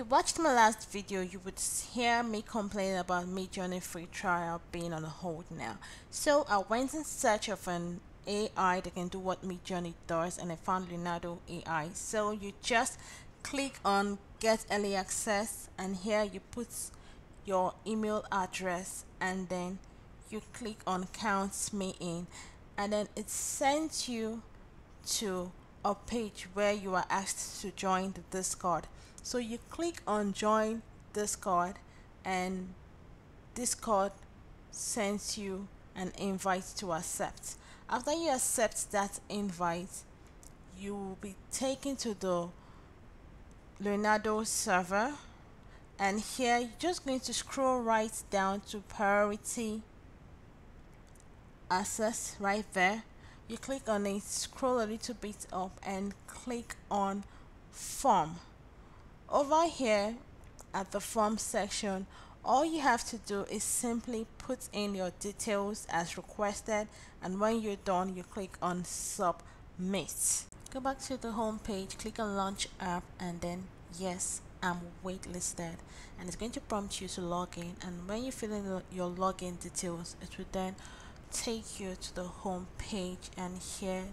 you watched my last video, you would hear me complain about Midjourney free trial being on hold now. So I went in search of an AI that can do what Midjourney does and I found Leonardo AI. So you just click on get early access and here you put your email address and then you click on count me in and then it sends you to a page where you are asked to join the discord so you click on join discord and discord sends you an invite to accept. After you accept that invite you will be taken to the leonardo server. And here you're just going to scroll right down to priority access right there. You click on it scroll a little bit up and click on form over here at the form section all you have to do is simply put in your details as requested and when you're done you click on submit. Go back to the home page click on launch app and then yes I'm waitlisted. And it's going to prompt you to log in and when you fill in your login details it will then take you to the home page and here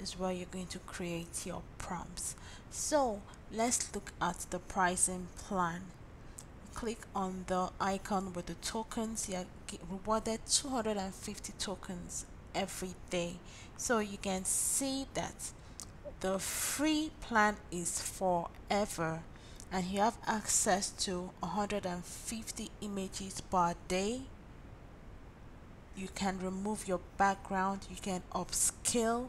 is where you're going to create your prompts. So let's look at the pricing plan. Click on the icon with the tokens. You're rewarded 250 tokens every day. So you can see that the free plan is forever and you have access to 150 images per day. You can remove your background. You can upscale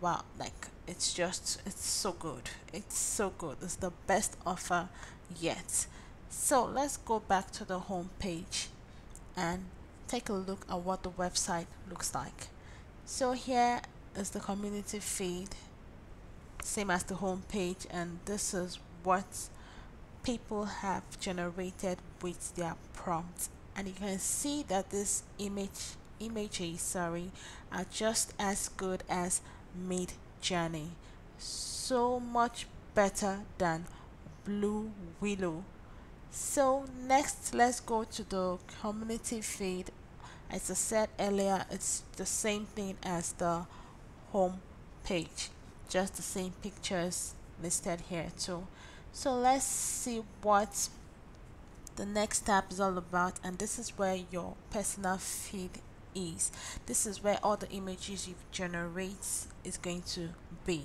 wow like it's just it's so good. It's so good. It's the best offer yet. So let's go back to the home page and take a look at what the website looks like. So here is the community feed same as the home page and this is what people have generated with their prompts. And you can see that this image images sorry are just as good as mid journey so much better than blue willow. So next let's go to the community feed. As i said earlier it's the same thing as the home page just the same pictures listed here too. So let's see what the next tab is all about and this is where your personal feed is. This is where all the images you generate is going to be.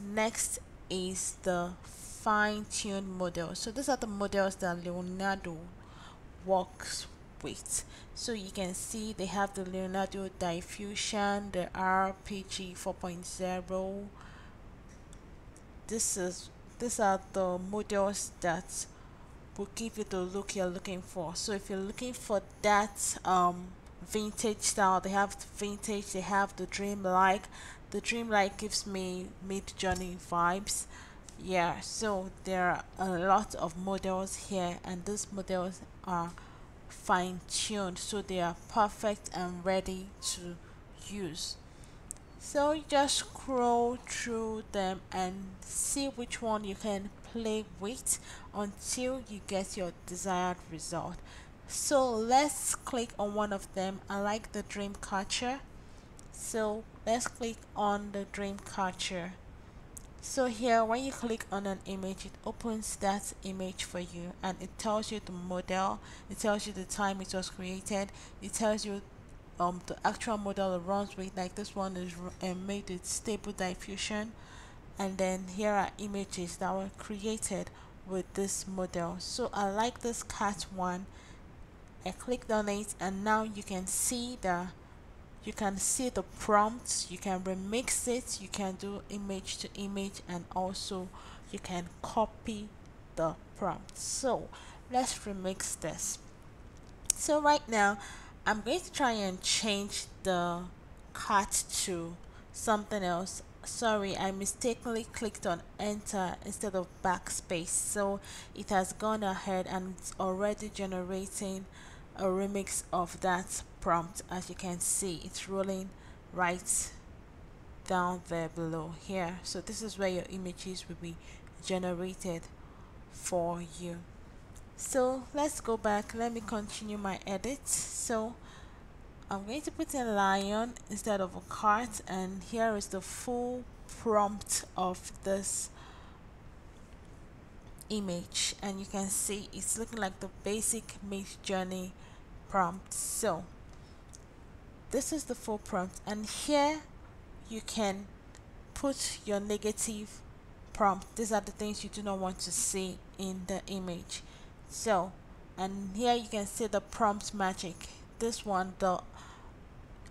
Next is the fine-tuned model so these are the models that leonardo works with. So you can see they have the leonardo diffusion the rpg 4.0 this is these are the models that will give you the look you're looking for. So if you're looking for that um vintage style. They have vintage they have the dreamlike the dreamlike gives me Midjourney vibes. Yeah so there are a lot of models here and these models are fine-tuned so they are perfect and ready to use. So you just scroll through them and see which one you can play with until you get your desired result so let's click on one of them. I like the dream catcher. So let's click on the dream catcher. So here when you click on an image it opens that image for you and it tells you the model. It tells you the time it was created. It tells you um the actual model it runs with like this one is uh, made with stable diffusion. And then here are images that were created with this model. So I like this cat one I clicked on it and now you can see the you can see the prompts you can remix it you can do image to image and also you can copy the prompt. So let's remix this. So right now I'm going to try and change the cat to something else. Sorry I mistakenly clicked on enter instead of backspace. So it has gone ahead and it's already generating a remix of that prompt as you can see it's rolling right down there below here. So this is where your images will be generated for you. So let's go back. Let me continue my edit. So I'm going to put a lion instead of a cart and here is the full prompt of this image. And you can see it's looking like the basic Midjourney prompt. So this is the full prompt and here you can put your negative prompt. These are the things you do not want to see in the image. So and here you can see the prompt magic. This one the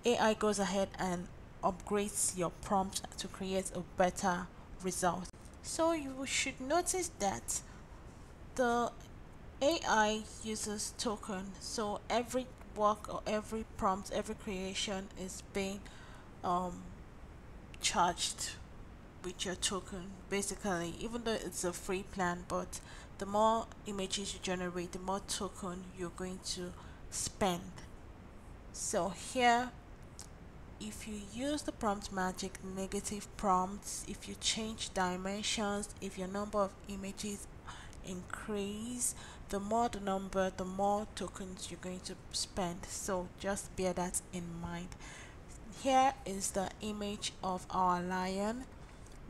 AI goes ahead and upgrades your prompt to create a better result. So you should notice that the AI uses token so every work or every prompt every creation is being um, charged with your token basically. Even though it's a free plan but the more images you generate the more token you're going to spend. So here if you use the prompt magic negative prompts if you change dimensions if your number of images increase the more the number the more tokens you're going to spend. So just bear that in mind. Here is the image of our lion.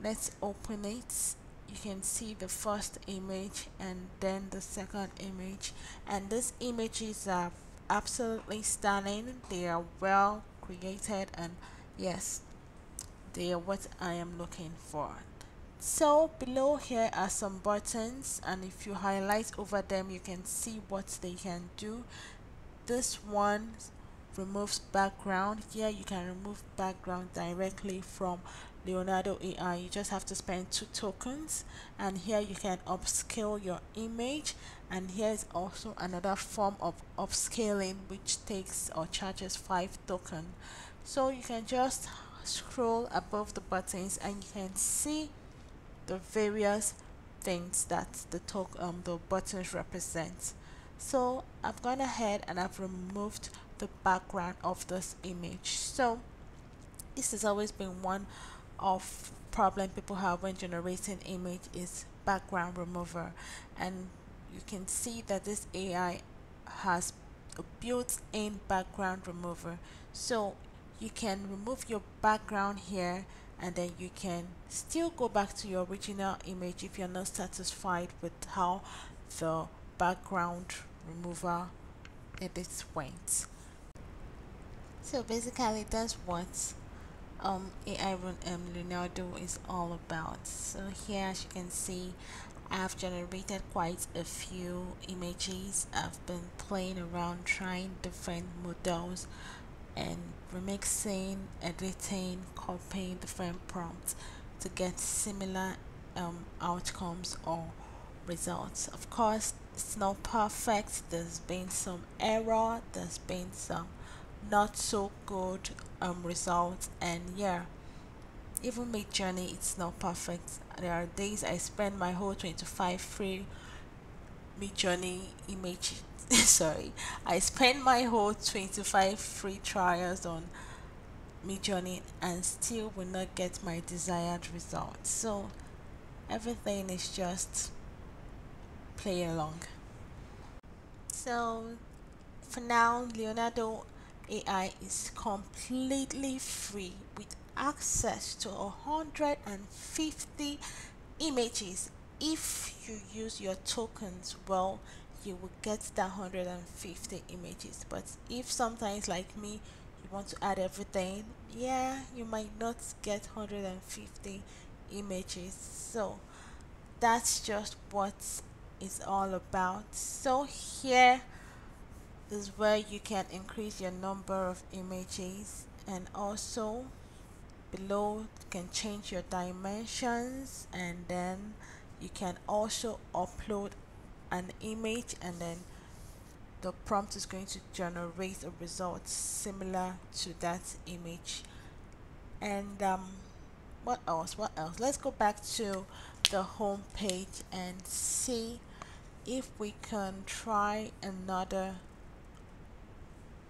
Let's open it. You can see the first image and then the second image. And these images are absolutely stunning. They are well created and yes they are what I am looking for so below here are some buttons and if you highlight over them you can see what they can do. This one removes background. Here you can remove background directly from Leonardo AI you just have to spend two tokens and here you can upscale your image. And here is also another form of upscaling which takes or charges five token. So you can just scroll above the buttons and you can see the various things that the talk um the buttons represent. So I've gone ahead and I've removed the background of this image. So this has always been one of problem people have when generating image is background remover. And you can see that this AI has a built-in background remover. So you can remove your background here and then you can still go back to your original image if you're not satisfied with how the background remover edits went. So basically that's what um, AI um, Leonardo is all about. So here as you can see I've generated quite a few images. I've been playing around trying different models and remixing editing copying different prompts to get similar um, outcomes or results. Of course it's not perfect. There's been some error. There's been some not so good um results. And yeah even Midjourney it's not perfect. There are days I spend my whole 25 free Midjourney image sorry. I spent my whole 25 free trials on Midjourney and still will not get my desired result. So everything is just play along. So for now Leonardo AI is completely free with access to 150 images if you use your tokens well you will get that 150 images. But if sometimes like me you want to add everything yeah you might not get 150 images. So that's just what it's all about. So here is where you can increase your number of images. And also below you can change your dimensions. And then you can also upload an image and then the prompt is going to generate a result similar to that image. And um, what else? What else? Let's go back to the home page and see if we can try another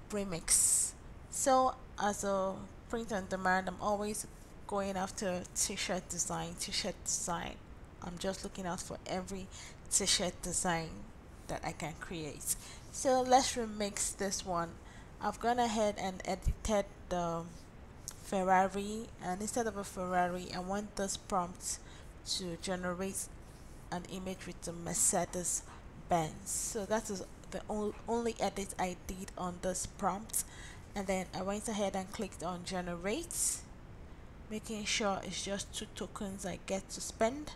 remix. So as a print on demand I'm always going after t-shirt design t-shirt design I'm just looking out for every t-shirt design that I can create. So let's remix this one. I've gone ahead and edited the Ferrari and instead of a Ferrari I want this prompt to generate an image with the Mercedes Benz. So that is the only edit I did on this prompt. And then I went ahead and clicked on generate making sure it's just two tokens I get to spend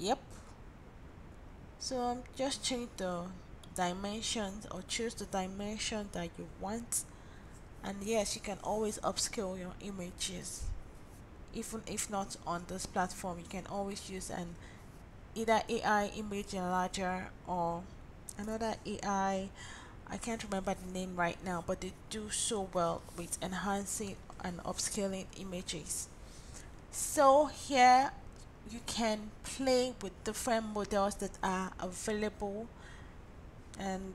yep. So I'm just change the dimensions or choose the dimension that you want. And yes you can always upscale your images. Even if not on this platform you can always use an either AI image enlarger or another AI I can't remember the name right now but they do so well with enhancing and upscaling images. So here you can play with different models that are available and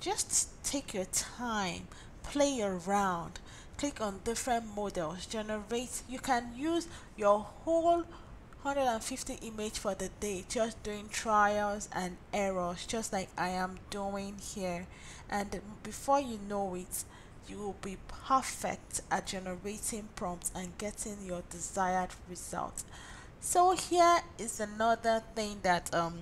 just take your time play around click on different models generate you can use your whole 150 image for the day just doing trials and errors just like I am doing here. And before you know it you will be perfect at generating prompts and getting your desired result so here is another thing that um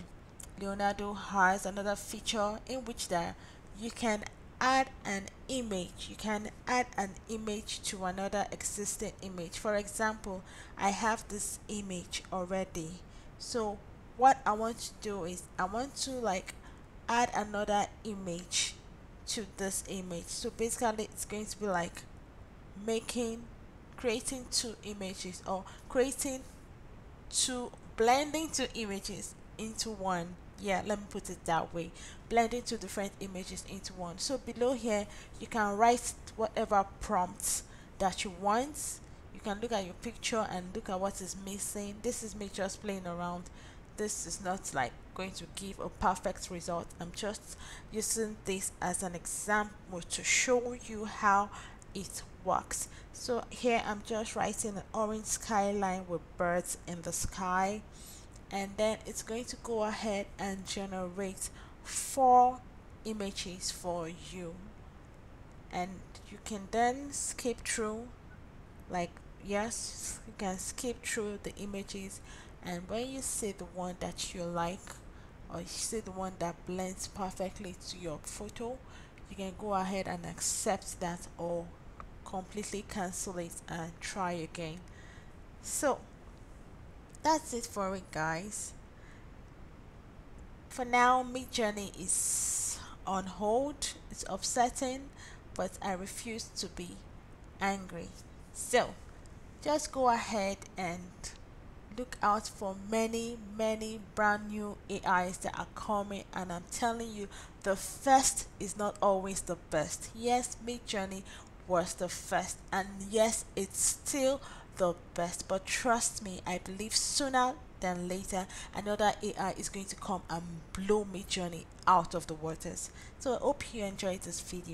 Leonardo has another feature in which that you can add an image. You can add an image to another existing image. For example I have this image already. So what I want to do is I want to like add another image to this image. So basically it's going to be like making creating two images or creating two blending two images into one. Yeah let me put it that way. Blending two different images into one. So below here you can write whatever prompts that you want. You can look at your picture and look at what is missing. This is me just playing around. This is not like going to give a perfect result. I'm just using this as an example to show you how it works. So here i'm just writing an orange skyline with birds in the sky. And then it's going to go ahead and generate four images for you. And you can then skip through like yes you can skip through the images. And when you see the one that you like or you see the one that blends perfectly to your photo you can go ahead and accept that or completely cancel it and try again. So that's it for it guys. For now Midjourney is on hold. It's upsetting but I refuse to be angry. So just go ahead and look out for many many brand new AIs that are coming and I'm telling you the first is not always the best. Yes Midjourney was the first and yes it's still the best but trust me I believe sooner than later another AI is going to come and blow Midjourney out of the waters. So I hope you enjoyed this video